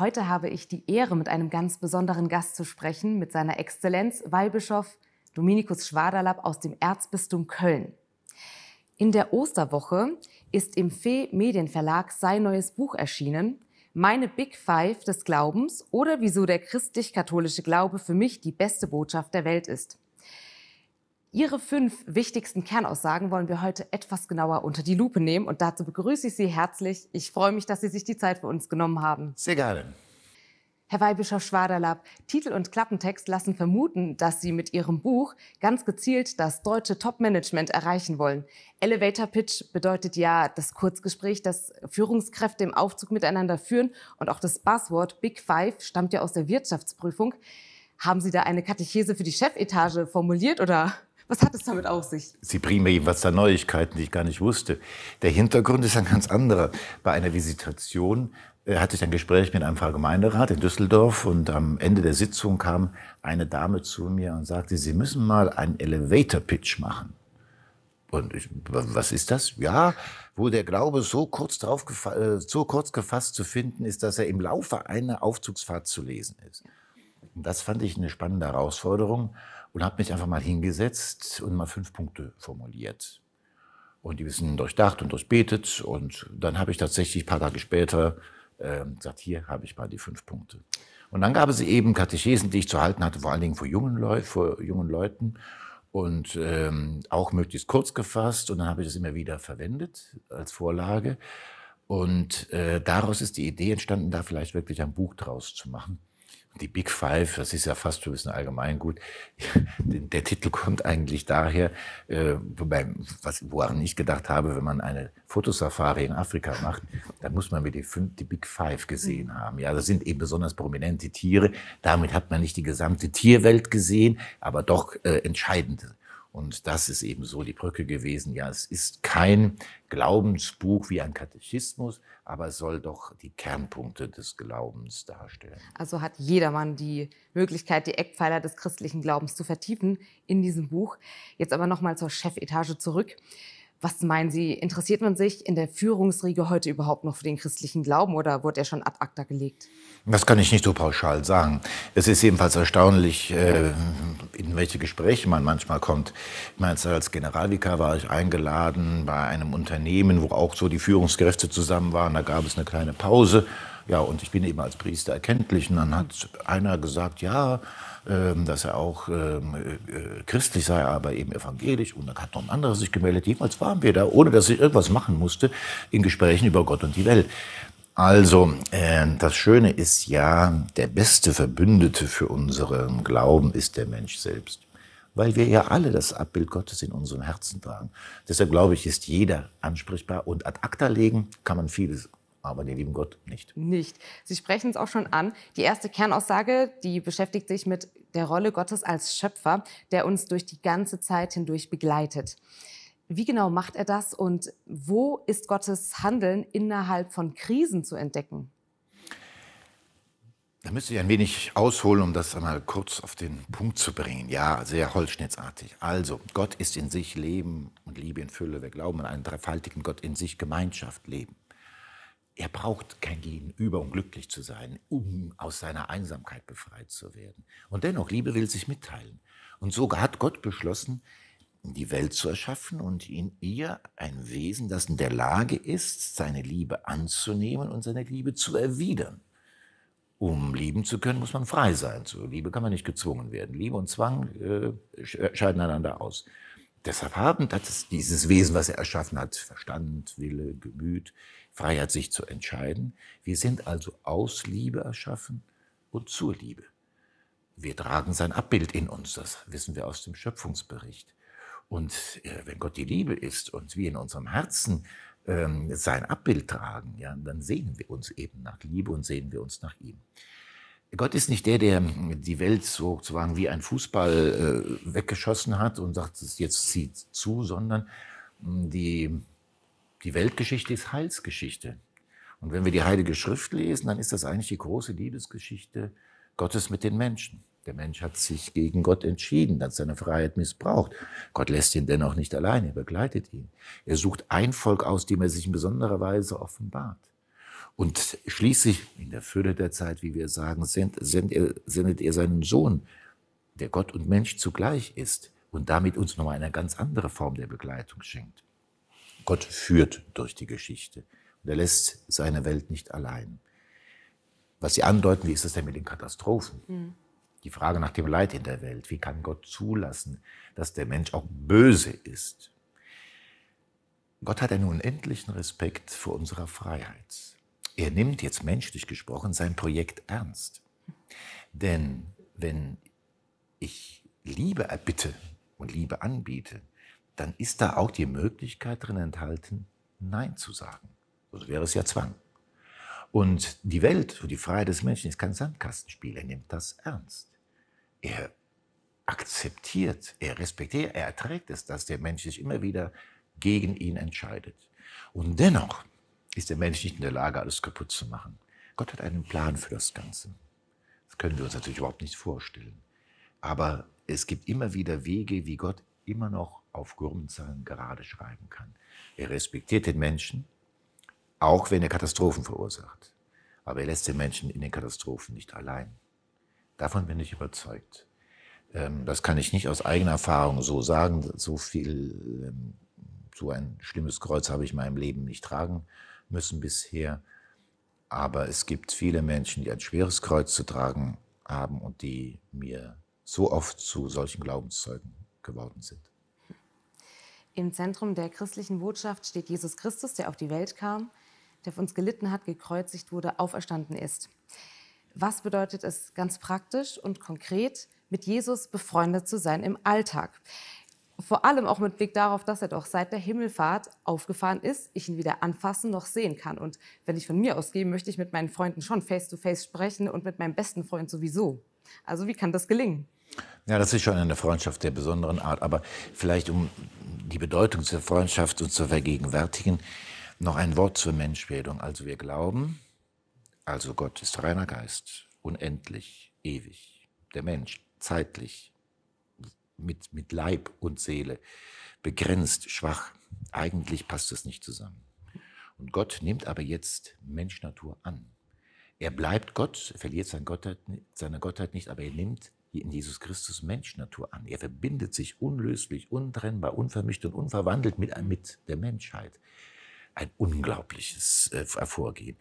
Heute habe ich die Ehre, mit einem ganz besonderen Gast zu sprechen, mit seiner Exzellenz Weihbischof Dominikus Schwaderlapp aus dem Erzbistum Köln. In der Osterwoche ist im Fee Medienverlag sein neues Buch erschienen, Meine Big Five des Glaubens oder wieso der christlich-katholische Glaube für mich die beste Botschaft der Welt ist. Ihre fünf wichtigsten Kernaussagen wollen wir heute etwas genauer unter die Lupe nehmen und dazu begrüße ich Sie herzlich. Ich freue mich, dass Sie sich die Zeit für uns genommen haben. Sehr gerne. Herr Weihbischof Schwaderlapp, Titel und Klappentext lassen vermuten, dass Sie mit Ihrem Buch ganz gezielt das deutsche Top-Management erreichen wollen. Elevator Pitch bedeutet ja das Kurzgespräch, das Führungskräfte im Aufzug miteinander führen und auch das Buzzword Big Five stammt ja aus der Wirtschaftsprüfung. Haben Sie da eine Katechese für die Chefetage formuliert oder was hat es damit auf sich? Sie bringen mir jeweils da Neuigkeiten, die ich gar nicht wusste. Der Hintergrund ist ein ganz anderer. Bei einer Visitation äh, hatte ich ein Gespräch mit einem Pfarrgemeinderat in Düsseldorf und am Ende der Sitzung kam eine Dame zu mir und sagte, Sie müssen mal einen Elevator-Pitch machen. Und ich, was ist das? Ja, wo der Glaube so kurz, drauf äh, so kurz gefasst zu finden ist, dass er im Laufe einer Aufzugsfahrt zu lesen ist. Und das fand ich eine spannende Herausforderung und habe mich einfach mal hingesetzt und mal fünf Punkte formuliert. Und die sind durchdacht und durchbetet. Und dann habe ich tatsächlich ein paar Tage später äh, gesagt, hier habe ich mal die fünf Punkte. Und dann gab es eben Katechesen, die ich zu halten hatte, vor allen Dingen vor jungen, Leu vor jungen Leuten und ähm, auch möglichst kurz gefasst. Und dann habe ich das immer wieder verwendet als Vorlage. Und äh, daraus ist die Idee entstanden, da vielleicht wirklich ein Buch draus zu machen. Die Big Five, das ist ja fast schon ein bisschen allgemeingut. Der Titel kommt eigentlich daher, äh, wobei, was, woran ich gedacht habe, wenn man eine Fotosafari in Afrika macht, dann muss man mir die, fünf, die Big Five gesehen mhm. haben. Ja, das sind eben besonders prominente Tiere. Damit hat man nicht die gesamte Tierwelt gesehen, aber doch äh, entscheidende. Und das ist eben so die Brücke gewesen. Ja, es ist kein Glaubensbuch wie ein Katechismus, aber es soll doch die Kernpunkte des Glaubens darstellen. Also hat jedermann die Möglichkeit, die Eckpfeiler des christlichen Glaubens zu vertiefen in diesem Buch. Jetzt aber noch mal zur Chefetage zurück. Was meinen Sie, interessiert man sich in der Führungsriege heute überhaupt noch für den christlichen Glauben oder wurde er schon ad acta gelegt? Das kann ich nicht so pauschal sagen. Es ist jedenfalls erstaunlich, äh, in welche Gespräche man manchmal kommt. Ich meine, als Generalvikar war ich eingeladen bei einem Unternehmen, wo auch so die Führungskräfte zusammen waren. Da gab es eine kleine Pause. Ja, und ich bin eben als Priester erkenntlich. Und dann hat einer gesagt, ja, dass er auch ähm, äh, christlich sei, aber eben evangelisch. Und dann hat noch ein anderer sich gemeldet. Jedenfalls waren wir da, ohne dass ich irgendwas machen musste, in Gesprächen über Gott und die Welt. Also, äh, das Schöne ist ja, der beste Verbündete für unseren Glauben ist der Mensch selbst. Weil wir ja alle das Abbild Gottes in unserem Herzen tragen. Deshalb glaube ich, ist jeder ansprechbar und ad acta legen kann man vieles aber den lieben Gott nicht. Nicht. Sie sprechen es auch schon an. Die erste Kernaussage, die beschäftigt sich mit der Rolle Gottes als Schöpfer, der uns durch die ganze Zeit hindurch begleitet. Wie genau macht er das und wo ist Gottes Handeln innerhalb von Krisen zu entdecken? Da müsste ich ein wenig ausholen, um das einmal kurz auf den Punkt zu bringen. Ja, sehr holzschnittsartig. Also, Gott ist in sich Leben und Liebe in Fülle. Wir glauben an einen dreifaltigen Gott in sich Gemeinschaft leben. Er braucht kein Gegenüber, um glücklich zu sein, um aus seiner Einsamkeit befreit zu werden. Und dennoch, Liebe will sich mitteilen. Und so hat Gott beschlossen, die Welt zu erschaffen und in ihr ein Wesen, das in der Lage ist, seine Liebe anzunehmen und seine Liebe zu erwidern. Um lieben zu können, muss man frei sein. Zur Liebe kann man nicht gezwungen werden. Liebe und Zwang äh, scheiden einander aus. Deshalb haben das dieses Wesen, was er erschaffen hat, Verstand, Wille, Gemüt, Freiheit, sich zu entscheiden. Wir sind also aus Liebe erschaffen und zur Liebe. Wir tragen sein Abbild in uns, das wissen wir aus dem Schöpfungsbericht. Und äh, wenn Gott die Liebe ist und wir in unserem Herzen ähm, sein Abbild tragen, ja, dann sehen wir uns eben nach Liebe und sehen wir uns nach ihm. Gott ist nicht der, der die Welt sozusagen wie ein Fußball äh, weggeschossen hat und sagt, jetzt zieht zu, sondern die die Weltgeschichte ist Heilsgeschichte. Und wenn wir die Heilige Schrift lesen, dann ist das eigentlich die große Liebesgeschichte Gottes mit den Menschen. Der Mensch hat sich gegen Gott entschieden, hat seine Freiheit missbraucht. Gott lässt ihn dennoch nicht allein, er begleitet ihn. Er sucht ein Volk aus, dem er sich in besonderer Weise offenbart. Und schließlich, in der Fülle der Zeit, wie wir sagen, sendet er, seinen Sohn, der Gott und Mensch zugleich ist und damit uns nochmal eine ganz andere Form der Begleitung schenkt. Gott führt durch die Geschichte und er lässt seine Welt nicht allein. Was Sie andeuten, wie ist es denn mit den Katastrophen? Mhm. Die Frage nach dem Leid in der Welt. Wie kann Gott zulassen, dass der Mensch auch böse ist? Gott hat einen unendlichen Respekt vor unserer Freiheit. Er nimmt jetzt menschlich gesprochen sein Projekt ernst. Denn wenn ich Liebe erbitte und Liebe anbiete, dann ist da auch die Möglichkeit drin enthalten, Nein zu sagen. So wäre es ja Zwang. Und die Welt und die Freiheit des Menschen ist kein Sandkastenspiel. Er nimmt das ernst. Er akzeptiert, er respektiert, er erträgt es, dass der Mensch sich immer wieder gegen ihn entscheidet. Und dennoch ist der Mensch nicht in der Lage, alles kaputt zu machen. Gott hat einen Plan für das Ganze. Das können wir uns natürlich überhaupt nicht vorstellen. Aber es gibt immer wieder Wege, wie Gott immer noch auf Gurmenzahlen gerade schreiben kann. Er respektiert den Menschen, auch wenn er Katastrophen verursacht. Aber er lässt den Menschen in den Katastrophen nicht allein. Davon bin ich überzeugt. Ähm, das kann ich nicht aus eigener Erfahrung so sagen. So viel, ähm, so ein schlimmes Kreuz habe ich in meinem Leben nicht tragen müssen bisher. Aber es gibt viele Menschen, die ein schweres Kreuz zu tragen haben und die mir so oft zu solchen Glaubenszeugen geworden sind. Im Zentrum der christlichen Botschaft steht Jesus Christus, der auf die Welt kam, der für uns gelitten hat, gekreuzigt wurde, auferstanden ist. Was bedeutet es ganz praktisch und konkret, mit Jesus befreundet zu sein im Alltag? Vor allem auch mit Blick darauf, dass er doch seit der Himmelfahrt aufgefahren ist, ich ihn weder anfassen noch sehen kann. Und wenn ich von mir ausgehe, möchte ich mit meinen Freunden schon face-to-face -face sprechen und mit meinem besten Freund sowieso. Also wie kann das gelingen? Ja, das ist schon eine Freundschaft der besonderen Art. Aber vielleicht, um die Bedeutung der Freundschaft uns zu vergegenwärtigen, noch ein Wort zur Menschwerdung. Also wir glauben, also Gott ist reiner Geist, unendlich, ewig. Der Mensch, zeitlich, mit, mit Leib und Seele, begrenzt, schwach. Eigentlich passt es nicht zusammen. Und Gott nimmt aber jetzt Menschnatur an. Er bleibt Gott, verliert seine Gottheit, seine Gottheit nicht, aber er nimmt in Jesus Christus Menschnatur an. Er verbindet sich unlöslich, untrennbar, unvermischt und unverwandelt mit, mit der Menschheit ein unglaubliches äh, Vorgehen.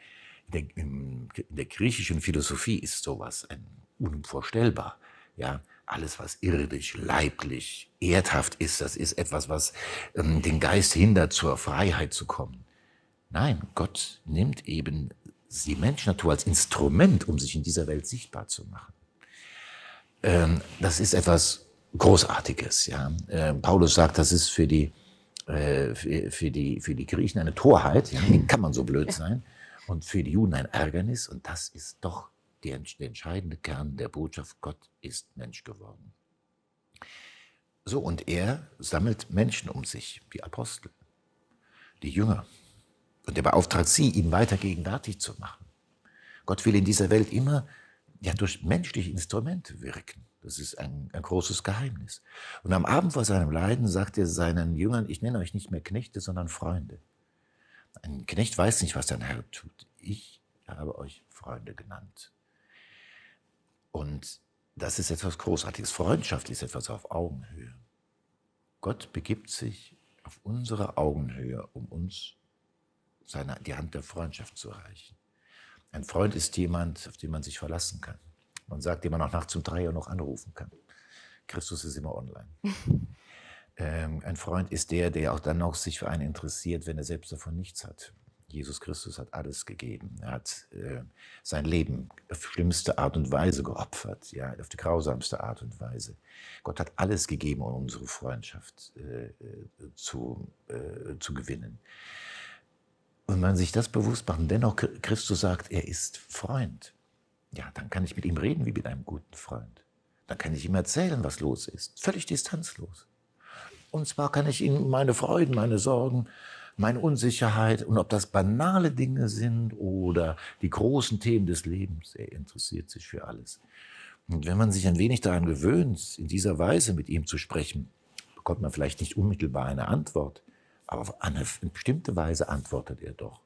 In der, in der, griechischen Philosophie ist sowas ein unvorstellbar. Ja, alles, was irdisch, leiblich, erdhaft ist, das ist etwas, was ähm, den Geist hindert, zur Freiheit zu kommen. Nein, Gott nimmt eben die Menschnatur als Instrument, um sich in dieser Welt sichtbar zu machen. Ähm, das ist etwas Großartiges. Ja. Äh, Paulus sagt, das ist für die äh, für, die, für die Griechen eine Torheit, ja, wie kann man so blöd sein, und für die Juden ein Ärgernis. Und das ist doch der, der entscheidende Kern der Botschaft, Gott ist Mensch geworden. So, und er sammelt Menschen um sich, die Apostel, die Jünger. Und er beauftragt sie, ihn weiter gegenwärtig zu machen. Gott will in dieser Welt immer ja, durch menschliche Instrumente wirken. Das ist ein, ein, großes Geheimnis. Und am Abend vor seinem Leiden sagt er seinen Jüngern, ich nenne euch nicht mehr Knechte, sondern Freunde. Ein Knecht weiß nicht, was sein Herr tut. Ich habe euch Freunde genannt. Und das ist etwas Großartiges. Freundschaft ist etwas auf Augenhöhe. Gott begibt sich auf unsere Augenhöhe, um uns seine, die Hand der Freundschaft zu reichen. Ein Freund ist jemand, auf den man sich verlassen kann. Man sagt, den man auch nachts um drei Uhr noch anrufen kann. Christus ist immer online. ähm, ein Freund ist der, der auch dann noch sich für einen interessiert, wenn er selbst davon nichts hat. Jesus Christus hat alles gegeben. Er hat äh, sein Leben auf schlimmste Art und Weise geopfert, ja, auf die grausamste Art und Weise. Gott hat alles gegeben, um unsere Freundschaft äh, äh zu, äh, zu gewinnen. Und man sich das bewusst machen, dennoch Christus sagt, er ist Freund. Ja, dann kann ich mit ihm reden wie mit einem guten Freund. Dann kann ich ihm erzählen, was los ist. Völlig distanzlos. Und zwar kann ich ihm meine Freuden, meine Sorgen, meine Unsicherheit und ob das banale Dinge sind oder die großen Themen des Lebens, er interessiert sich für alles. Und wenn man sich ein wenig daran gewöhnt, in dieser Weise mit ihm zu sprechen, bekommt man vielleicht nicht unmittelbar eine Antwort, aber auf eine bestimmte Weise antwortet er doch.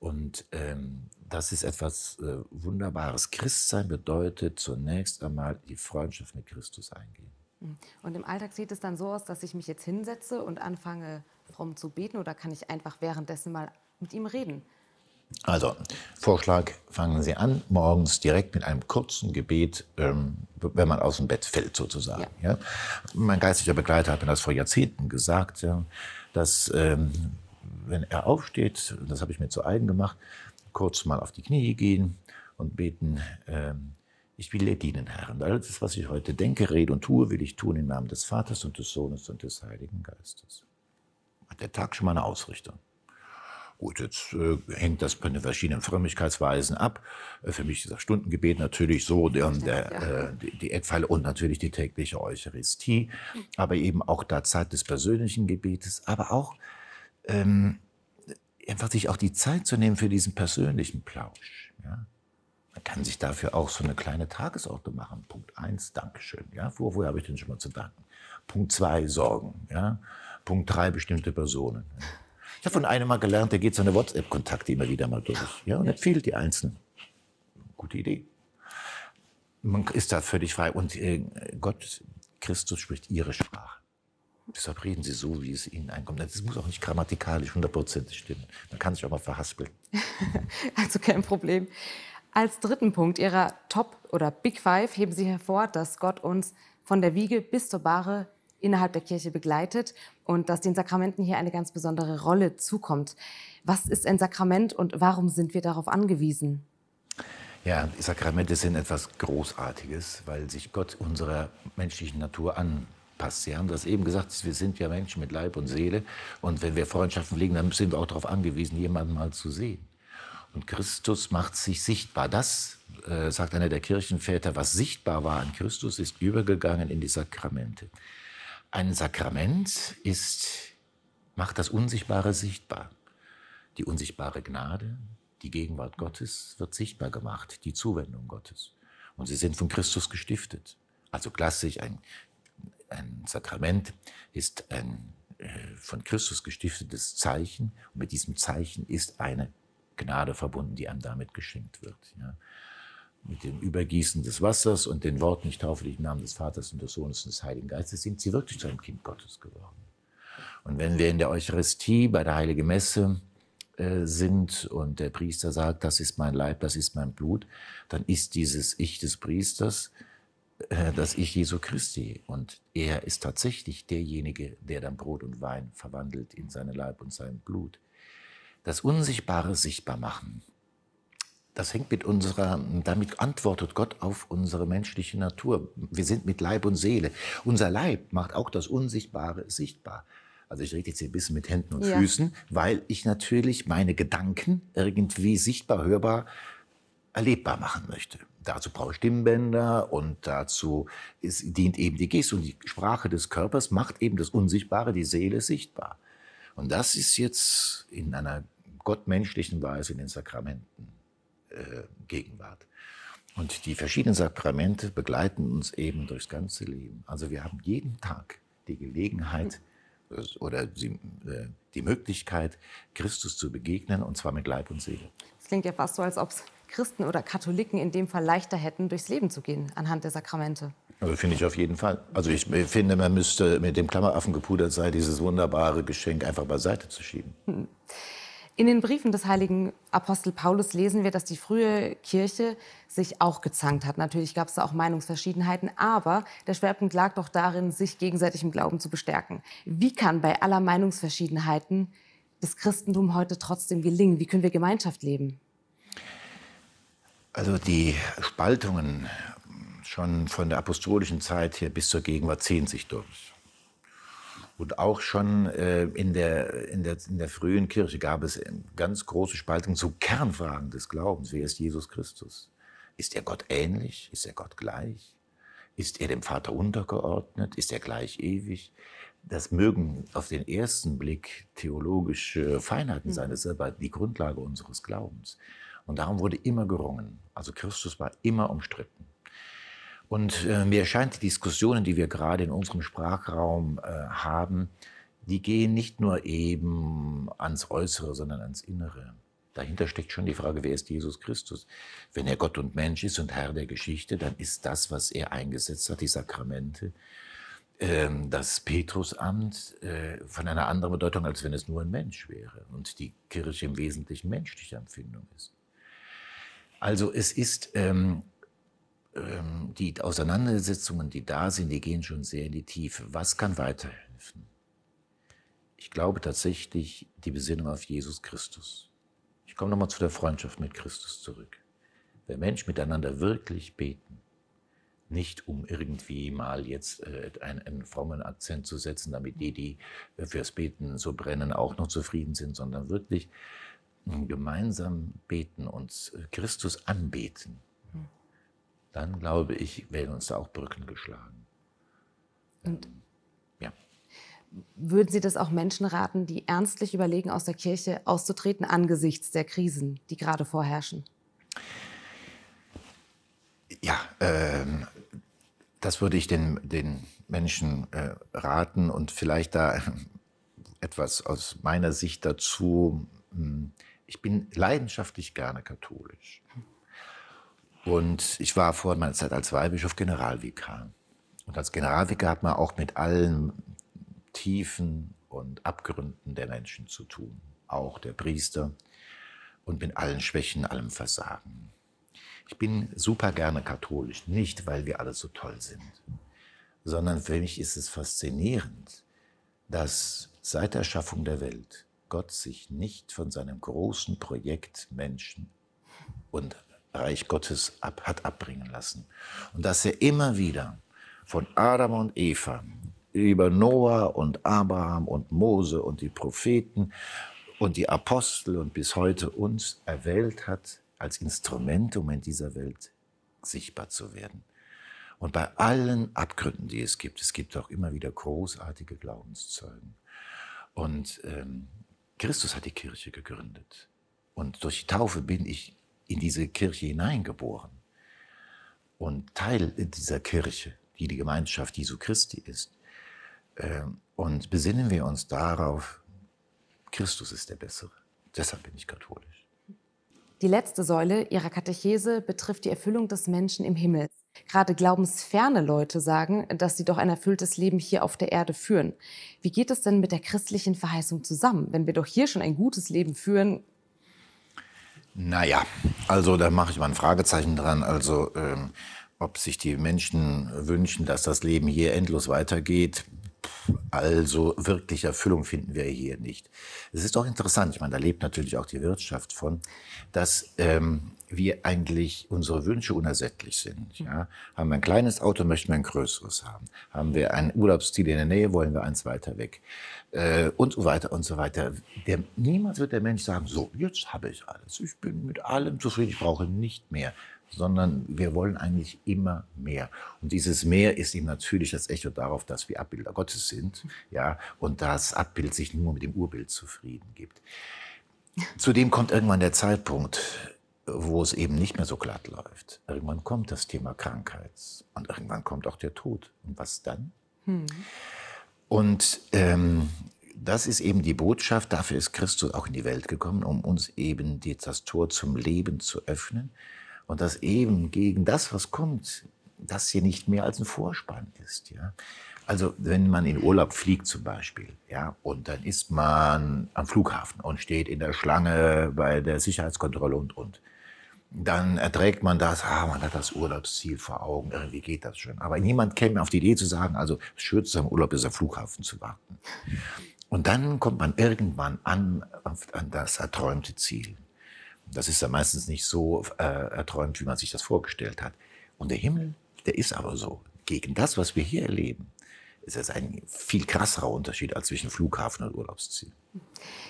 Und ähm, das ist etwas äh, Wunderbares. Christsein bedeutet zunächst einmal die Freundschaft mit Christus eingehen. Hm. Und im Alltag sieht es dann so aus, dass ich mich jetzt hinsetze und anfange, fromm zu beten oder kann ich einfach währenddessen mal mit ihm reden? Also, Vorschlag, fangen Sie an, morgens direkt mit einem kurzen Gebet, ähm, wenn man aus dem Bett fällt, sozusagen. Ja. ja. Mein geistlicher Begleiter hat mir das vor Jahrzehnten gesagt, ja, dass ähm, wenn er aufsteht, das habe ich mir zu eigen gemacht, kurz mal auf die Knie gehen und beten, ähm, ich will dir dienen, Herr. alles, was ich heute denke, rede und tue, will ich tun im Namen des Vaters und des Sohnes und des Heiligen Geistes. Hat der Tag schon mal eine Ausrichtung. Gut, jetzt äh, hängt das von den verschiedenen Frömmigkeitsweisen ab. Äh, für mich ist das Stundengebet natürlich so, der, der, äh, die, die Eckpfeile und natürlich die tägliche Eucharistie, aber eben auch da Zeit des persönlichen Gebetes, aber auch ähm, einfach sich auch die Zeit zu nehmen für diesen persönlichen Plausch. Ja? Man kann sich dafür auch so eine kleine Tagesordnung machen. Punkt eins, Dankeschön. Ja? Wo, woher habe ich denn schon mal zu danken? Punkt zwei, Sorgen. Ja? Punkt drei, bestimmte Personen. Ich habe von einem mal gelernt, der geht seine WhatsApp-Kontakte immer wieder mal durch. Ja, und empfiehlt die Einzelnen. Gute Idee. Man ist da völlig frei. Und äh, Gott, Christus spricht ihre Sprache. Deshalb reden sie so, wie es ihnen einkommt. Das muss auch nicht grammatikalisch hundertprozentig stimmen. Man kann sich auch mal verhaspeln. also kein Problem. Als dritten Punkt Ihrer Top- oder Big Five heben Sie hervor, dass Gott uns von der Wiege bis zur Bahre innerhalb der Kirche begleitet und dass den Sakramenten hier eine ganz besondere Rolle zukommt. Was ist ein Sakrament und warum sind wir darauf angewiesen? Ja, die Sakramente sind etwas Großartiges, weil sich Gott unserer menschlichen Natur anpasst. Sie haben das eben gesagt, wir sind ja Menschen mit Leib und Seele. Und wenn wir Freundschaften pflegen, dann sind wir auch darauf angewiesen, jemanden mal zu sehen. Und Christus macht sich sichtbar. Das, äh, sagt einer der Kirchenväter, was sichtbar war an Christus, ist übergegangen in die Sakramente. Ein Sakrament ist, macht das Unsichtbare sichtbar. Die unsichtbare Gnade, die Gegenwart Gottes wird sichtbar gemacht, die Zuwendung Gottes. Und sie sind von Christus gestiftet. Also klassisch, ein, ein Sakrament ist ein äh, von Christus gestiftetes Zeichen. Und mit diesem Zeichen ist eine Gnade verbunden, die einem damit geschenkt wird. Ja mit dem Übergießen des Wassers und den Worten, ich taufe dich im Namen des Vaters und des Sohnes und des Heiligen Geistes, sind sie wirklich zu einem Kind Gottes geworden. Und wenn wir in der Eucharistie bei der Heiligen Messe äh, sind und der Priester sagt, das ist mein Leib, das ist mein Blut, dann ist dieses Ich des Priesters äh, das Ich Jesu Christi. Und er ist tatsächlich derjenige, der dann Brot und Wein verwandelt in seine Leib und sein Blut. Das Unsichtbare sichtbar machen, das hängt mit unserer, damit antwortet Gott auf unsere menschliche Natur. Wir sind mit Leib und Seele. Unser Leib macht auch das Unsichtbare sichtbar. Also ich rede jetzt hier ein bisschen mit Händen und ja. Füßen, weil ich natürlich meine Gedanken irgendwie sichtbar, hörbar, erlebbar machen möchte. Dazu brauche ich Stimmbänder und dazu ist, dient eben die Geste und die Sprache des Körpers macht eben das Unsichtbare, die Seele sichtbar. Und das ist jetzt in einer gottmenschlichen Weise in den Sakramenten Gegenwart. Und die verschiedenen Sakramente begleiten uns eben durchs ganze Leben. Also wir haben jeden Tag die Gelegenheit äh, oder die, äh, die Möglichkeit, Christus zu begegnen, und zwar mit Leib und Seele. Es klingt ja fast so, als ob es Christen oder Katholiken in dem Fall leichter hätten, durchs Leben zu gehen anhand der Sakramente. Also finde ich auf jeden Fall. Also ich finde, man müsste mit dem Klammeraffen gepudert sein, dieses wunderbare Geschenk einfach beiseite zu schieben. Hm. In den Briefen des heiligen Apostel Paulus lesen wir, dass die frühe Kirche sich auch gezankt hat. Natürlich gab es da auch Meinungsverschiedenheiten, aber der Schwerpunkt lag doch darin, sich gegenseitig im Glauben zu bestärken. Wie kann bei aller Meinungsverschiedenheiten das Christentum heute trotzdem gelingen? Wie können wir Gemeinschaft leben? Also die Spaltungen schon von der apostolischen Zeit her bis zur Gegenwart ziehen sich durch. Und auch schon äh, in, der, in, der, in der frühen Kirche gab es ganz große Spaltungen zu Kernfragen des Glaubens. Wer ist Jesus Christus? Ist er Gott ähnlich? Ist er Gott gleich? Ist er dem Vater untergeordnet? Ist er gleich ewig? Das mögen auf den ersten Blick theologische Feinheiten sein, das ist aber die Grundlage unseres Glaubens. Und darum wurde immer gerungen. Also Christus war immer umstritten. Und äh, mir scheint, die Diskussionen, die wir gerade in unserem Sprachraum äh, haben, die gehen nicht nur eben ans Äußere, sondern ans Innere. Dahinter steckt schon die Frage, wer ist Jesus Christus? Wenn er Gott und Mensch ist und Herr der Geschichte, dann ist das, was er eingesetzt hat, die Sakramente, ähm, das Petrusamt äh, von einer anderen Bedeutung, als wenn es nur ein Mensch wäre und die Kirche im Wesentlichen menschliche Empfindung ist. Also es ist ähm, ähm, die Auseinandersetzungen, die da sind, die gehen schon sehr in die Tiefe. Was kann weiterhelfen? Ich glaube tatsächlich die Besinnung auf Jesus Christus. Ich komme nochmal zu der Freundschaft mit Christus zurück. Wenn Menschen miteinander wirklich beten, nicht um irgendwie mal jetzt äh, einen, einen, frommen Akzent zu setzen, damit die, die fürs Beten so brennen, auch noch zufrieden sind, sondern wirklich gemeinsam beten und Christus anbeten, dann glaube ich, werden uns da auch Brücken geschlagen. Und ähm, ja. Würden Sie das auch Menschen raten, die ernstlich überlegen, aus der Kirche auszutreten angesichts der Krisen, die gerade vorherrschen? Ja, ähm, das würde ich den, den Menschen äh, raten und vielleicht da etwas aus meiner Sicht dazu. Hm, ich bin leidenschaftlich gerne katholisch. Und ich war vor meiner Zeit als Weihbischof Generalvikar. Und als Generalvikar hat man auch mit allen Tiefen und Abgründen der Menschen zu tun, auch der Priester und mit allen Schwächen, allem Versagen. Ich bin super gerne katholisch, nicht weil wir alle so toll sind, sondern für mich ist es faszinierend, dass seit der Schaffung der Welt Gott sich nicht von seinem großen Projekt Menschen und Reich Gottes ab, hat abbringen lassen. Und dass er immer wieder von Adam und Eva über Noah und Abraham und Mose und die Propheten und die Apostel und bis heute uns erwählt hat als Instrument, um in dieser Welt sichtbar zu werden. Und bei allen Abgründen, die es gibt, es gibt auch immer wieder großartige Glaubenszeugen. Und ähm, Christus hat die Kirche gegründet. Und durch die Taufe bin ich in diese Kirche hineingeboren. Und Teil dieser Kirche, die die Gemeinschaft Jesu Christi ist. Ähm, und besinnen wir uns darauf, Christus ist der Bessere. Deshalb bin ich katholisch. Die letzte Säule ihrer Katechese betrifft die Erfüllung des Menschen im Himmel. Gerade glaubensferne Leute sagen, dass sie doch ein erfülltes Leben hier auf der Erde führen. Wie geht es denn mit der christlichen Verheißung zusammen? Wenn wir doch hier schon ein gutes Leben führen, naja, also da mache ich mal ein Fragezeichen dran. Also ähm, ob sich die Menschen wünschen, dass das Leben hier endlos weitergeht, also wirklich Erfüllung finden wir hier nicht. Es ist doch interessant, ich meine, da lebt natürlich auch die Wirtschaft von, dass ähm, wir eigentlich unsere Wünsche unersättlich sind. Ja? Haben wir ein kleines Auto, möchten wir ein größeres haben. Haben wir ein Urlaubsziel in der Nähe, wollen wir eins weiter weg. Äh, und so weiter und so weiter. Der, niemals wird der Mensch sagen, so, jetzt habe ich alles. Ich bin mit allem zufrieden, ich brauche nicht mehr sondern wir wollen eigentlich immer mehr. Und dieses Mehr ist ihm natürlich das Echo darauf, dass wir Abbilder Gottes sind, ja, und das Abbild sich nur mit dem Urbild zufrieden gibt. Zudem kommt irgendwann der Zeitpunkt, wo es eben nicht mehr so glatt läuft. Irgendwann kommt das Thema Krankheit und irgendwann kommt auch der Tod. Und was dann? Hm. Und ähm, das ist eben die Botschaft, dafür ist Christus auch in die Welt gekommen, um uns eben das Tor zum Leben zu öffnen und dass eben gegen das, was kommt, das hier nicht mehr als ein Vorspann ist. Ja? Also wenn man in Urlaub fliegt zum Beispiel, ja, und dann ist man am Flughafen und steht in der Schlange bei der Sicherheitskontrolle und und, dann erträgt man das, ah, man hat das Urlaubsziel vor Augen, irgendwie geht das schon. Aber niemand käme auf die Idee zu sagen, also das Schönste am Urlaub ist am Flughafen zu warten. Und dann kommt man irgendwann an, an das erträumte Ziel. Das ist ja meistens nicht so äh, erträumt, wie man sich das vorgestellt hat. Und der Himmel, der ist aber so. Gegen das, was wir hier erleben, ist es ein viel krasserer Unterschied als zwischen Flughafen und Urlaubsziel.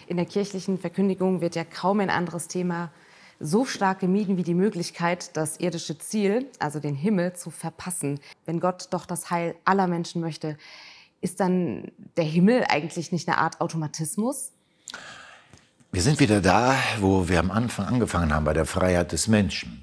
In der kirchlichen Verkündigung wird ja kaum ein anderes Thema so stark gemieden wie die Möglichkeit, das irdische Ziel, also den Himmel, zu verpassen. Wenn Gott doch das Heil aller Menschen möchte, ist dann der Himmel eigentlich nicht eine Art Automatismus? Wir sind wieder da, wo wir am Anfang angefangen haben, bei der Freiheit des Menschen.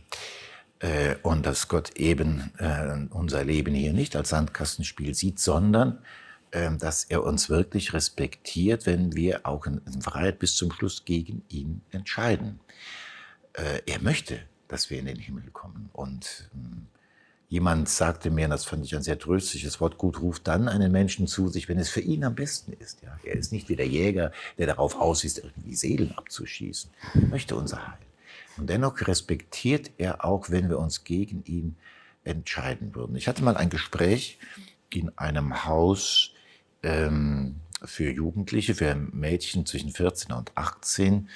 Äh, und dass Gott eben äh, unser Leben hier nicht als Sandkastenspiel sieht, sondern ähm, dass er uns wirklich respektiert, wenn wir auch in Freiheit bis zum Schluss gegen ihn entscheiden. Äh, er möchte, dass wir in den Himmel kommen. Und ähm, jemand sagte mir, das fand ich ein sehr tröstliches Wort, gut ruft dann einen Menschen zu sich, wenn es für ihn am besten ist. Ja? Er ist nicht wie der Jäger, der darauf aus ist, irgendwie Seelen abzuschießen. Er möchte unser Heil. Und dennoch respektiert er auch, wenn wir uns gegen ihn entscheiden würden. Ich hatte mal ein Gespräch in einem Haus ähm, für Jugendliche, für Mädchen zwischen 14 und 18,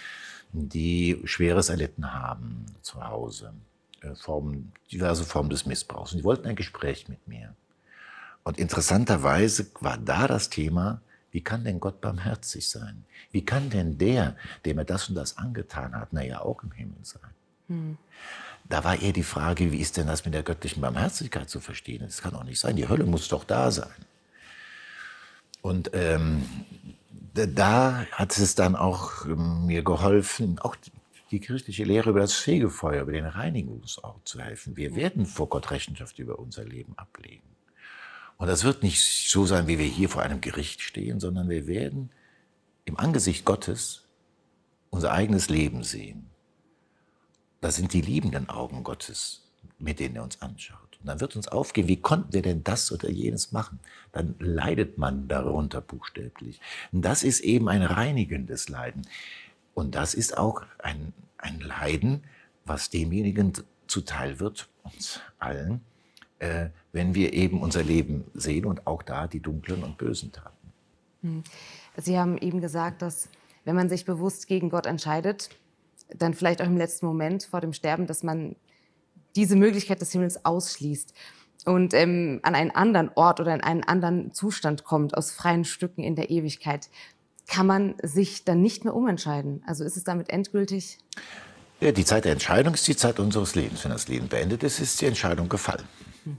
die Schweres erlitten haben zu Hause, Formen, diverse Formen des Missbrauchs. Und die wollten ein Gespräch mit mir. Und interessanterweise war da das Thema, wie kann denn Gott barmherzig sein? Wie kann denn der, dem er das und das angetan hat, naja, auch im Himmel sein? Hm. Da war eher die Frage, wie ist denn das mit der göttlichen Barmherzigkeit zu verstehen? Das kann doch nicht sein. Die Hölle muss doch da sein. Und ähm, da hat es dann auch ähm, mir geholfen, auch die kirchliche Lehre über das Fegefeuer, über den Reinigungsort zu helfen. Wir werden vor Gott Rechenschaft über unser Leben ablegen. Und das wird nicht so sein, wie wir hier vor einem Gericht stehen, sondern wir werden im Angesicht Gottes unser eigenes Leben sehen. Das sind die liebenden Augen Gottes, mit denen er uns anschaut. Und dann wird uns aufgehen, wie konnten wir denn das oder jenes machen? Dann leidet man darunter buchstäblich. Und das ist eben ein reinigendes Leiden. Und das ist auch ein, ein Leiden, was demjenigen zuteil wird, uns allen, äh, wenn wir eben unser Leben sehen und auch da die dunklen und bösen Taten. Hm. Sie haben eben gesagt, dass wenn man sich bewusst gegen Gott entscheidet, dann vielleicht auch im letzten Moment vor dem Sterben, dass man diese Möglichkeit des Himmels ausschließt und ähm, an einen anderen Ort oder in einen anderen Zustand kommt, aus freien Stücken in der Ewigkeit, kann man sich dann nicht mehr umentscheiden. Also ist es damit endgültig? Ja, die Zeit der Entscheidung ist die Zeit unseres Lebens. Wenn das Leben beendet ist, ist die Entscheidung gefallen. Hm.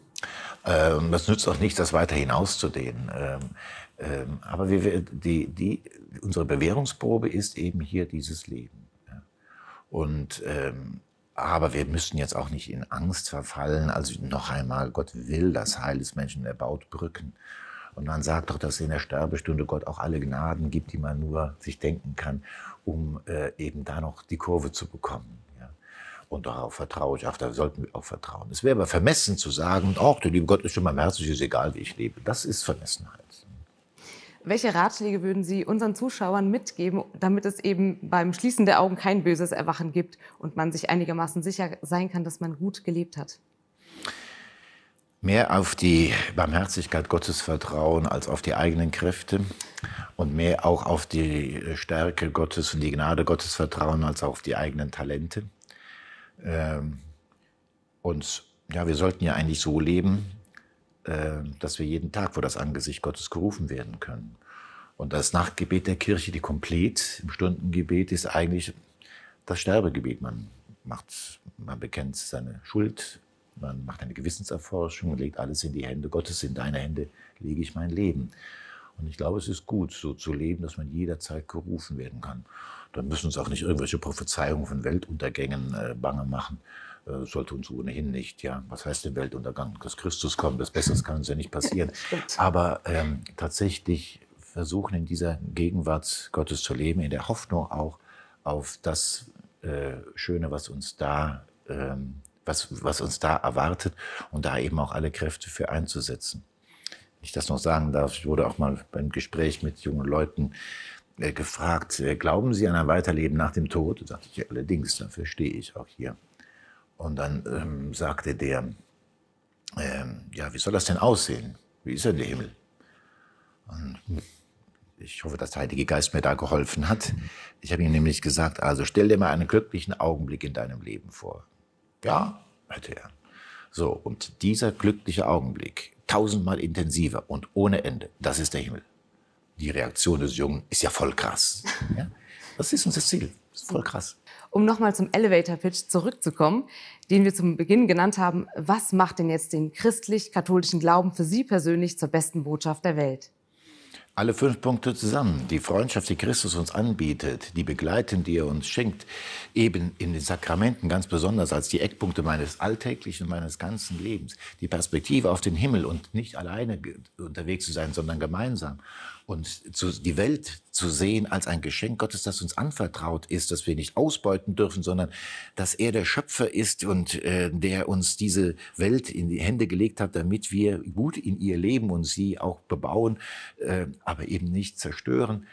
Ähm, das nützt auch nicht, das weiter hinauszudehnen. Ähm, ähm, aber wir, die, die, unsere Bewährungsprobe ist eben hier dieses Leben. Ja. Und ähm, aber wir müssen jetzt auch nicht in Angst verfallen. Also noch einmal, Gott will das Heil des Menschen, er baut Brücken. Und man sagt doch, dass in der Sterbestunde Gott auch alle Gnaden gibt, die man nur sich denken kann, um äh, eben da noch die Kurve zu bekommen. Ja. Und darauf vertraue ich, auch da sollten wir auch vertrauen. Es wäre aber vermessen zu sagen, ach, der liebe Gott ist schon mal herzlich, ist egal, wie ich lebe. Das ist Vermessenheit. Welche Ratschläge würden Sie unseren Zuschauern mitgeben, damit es eben beim Schließen der Augen kein böses Erwachen gibt und man sich einigermaßen sicher sein kann, dass man gut gelebt hat? Mehr auf die Barmherzigkeit Gottes vertrauen als auf die eigenen Kräfte und mehr auch auf die Stärke Gottes und die Gnade Gottes vertrauen als auf die eigenen Talente. Ähm, und ja, wir sollten ja eigentlich so leben, äh, dass wir jeden Tag vor das Angesicht Gottes gerufen werden können. Und das Nachtgebet der Kirche, die Komplett im Stundengebet, ist eigentlich das Sterbegebet. Man macht, man bekennt seine Schuld, man macht eine Gewissenserforschung und legt alles in die Hände Gottes. In deine Hände lege ich mein Leben. Und ich glaube, es ist gut, so zu leben, dass man jederzeit gerufen werden kann. Dann müssen uns auch nicht irgendwelche Prophezeiungen von Weltuntergängen äh, bange machen. Äh, sollte uns ohnehin nicht. Ja, was heißt der Weltuntergang? Dass Christus kommt, das Besseres kann uns ja nicht passieren. Aber ähm, tatsächlich versuchen in dieser Gegenwart Gottes zu leben, in der Hoffnung auch auf das äh, Schöne, was uns da, ähm, was, was uns da erwartet und da eben auch alle Kräfte für einzusetzen. Wenn ich das noch sagen darf, ich wurde auch mal beim Gespräch mit jungen Leuten äh, gefragt, äh, glauben Sie an ein Weiterleben nach dem Tod? Da sagte ich, allerdings, dafür stehe ich auch hier. Und dann ähm, sagte der, ähm, ja, wie soll das denn aussehen? Wie ist denn der Himmel? Und ich hoffe, dass der Heilige Geist mir da geholfen hat. Ich habe ihm nämlich gesagt, also stell dir mal einen glücklichen Augenblick in deinem Leben vor. Ja, hörte er. So, und dieser glückliche Augenblick, tausendmal intensiver und ohne Ende, das ist der Himmel. Die Reaktion des Jungen ist ja voll krass. Ja? Das ist unser Ziel. Das ist voll krass. Um nochmal zum Elevator-Pitch zurückzukommen, den wir zum Beginn genannt haben, was macht denn jetzt den christlich-katholischen Glauben für Sie persönlich zur besten Botschaft der Welt? Alle fünf Punkte zusammen. Die Freundschaft, die Christus uns anbietet, die Begleitung, die er uns schenkt, eben in den Sakramenten ganz besonders als die Eckpunkte meines alltäglichen, meines ganzen Lebens. Die Perspektive auf den Himmel und nicht alleine unterwegs zu sein, sondern gemeinsam. Und zu, die Welt zu sehen als ein Geschenk Gottes, das uns anvertraut ist, das wir nicht ausbeuten dürfen, sondern dass er der Schöpfer ist und äh, der uns diese Welt in die Hände gelegt hat, damit wir gut in ihr leben und sie auch bebauen. Äh, aber eben nicht zerstören.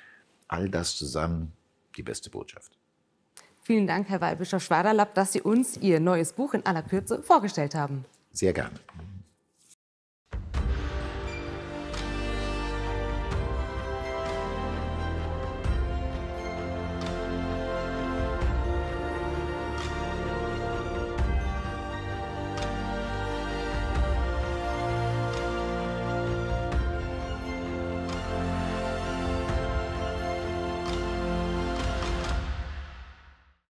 All das zusammen die beste Botschaft. Vielen Dank, Herr Weihbischof Schwaderlapp, dass Sie uns Ihr neues Buch in aller Kürze vorgestellt haben. Sehr gerne.